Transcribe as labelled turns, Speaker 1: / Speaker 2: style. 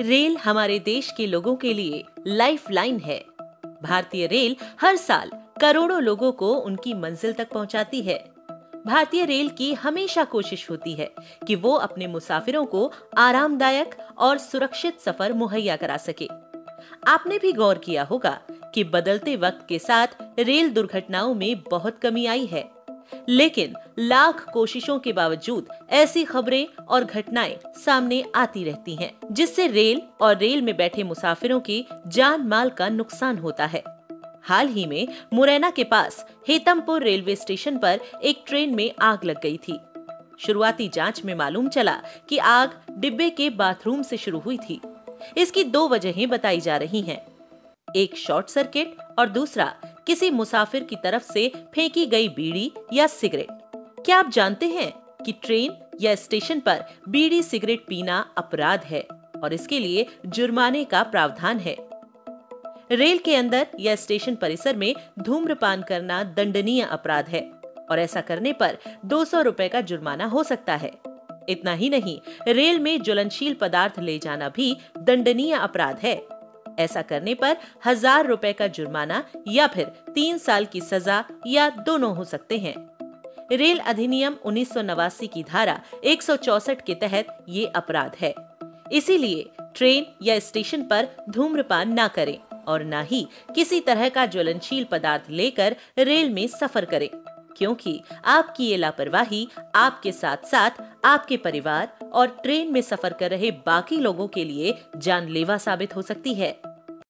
Speaker 1: Rail हमारे देश के लोगों के लिए लाइफ लाइन है। भारतीय रेल हर साल करोड़ों लोगों को उनकी मंजिल तक पहुंचाती है। भारतीय रेल की हमेशा कोशिश होती है कि वो अपने मुसाफिरों को आरामदायक और सुरक्षित सफ़र मुहैया करा सके। आपने भी गौर किया होगा कि बदलते वक्त के साथ रेल दुर्घटनाओं में बहुत कमी आई है। लेकिन लाख कोशिशों के बावजूद ऐसी खबरें और घटनाएँ सामने आती रहती हैं, जिससे रेल और रेल में बैठे मुसाफिरों की जान माल का नुकसान होता है। हाल ही में मुरैना के पास हेतमपुर रेलवे स्टेशन पर एक ट्रेन में आग लग गई थी। शुरुआती जाँच में मालूम चला कि आग डिब्बे के बाथरूम से शुरू हुई थी। इसकी दो वजहें बताई जा रही हैं। एक शॉर्ट सर्किट और दूसरा किसी मुसाफिर की तरफ़ से फेंकी गई बीड़ी या सिगरेट। क्या आप जानते हैं कि ट्रेन या स्टेशन पर बीड़ी सिगरेट पीना अपराध है और इसके लिए जुर्माने का प्रावधान है। रेल के अंदर या स्टेशन परिसर में धूम्रपान करना दंडनीय अपराध है और ऐसा करने पर दो सौ रूपए का जुर्माना हो सकता है। इतना ही नहीं, रेल में ज्वलनशील पदार्थ ले जाना भी दंडनीय अपराध है। ऐसा करने पर हज़ार रुपए का जुर्माना या फिर तीन साल की सजा या दोनों हो सकते हैं। रेल अधिनियम उन्नीस सौ नवासी की धारा एक के तहत ये अपराध है। इसीलिए ट्रेन या स्टेशन पर धूम्रपान न करें और न ही किसी तरह का ज्वलनशील पदार्थ लेकर रेल में सफ़र करें, क्योंकि आपकी ये लापरवाही आपके साथ साथ आपके परिवार और ट्रेन में सफ़र कर रहे बाकी लोगों के लिए जानलेवा साबित हो सकती है।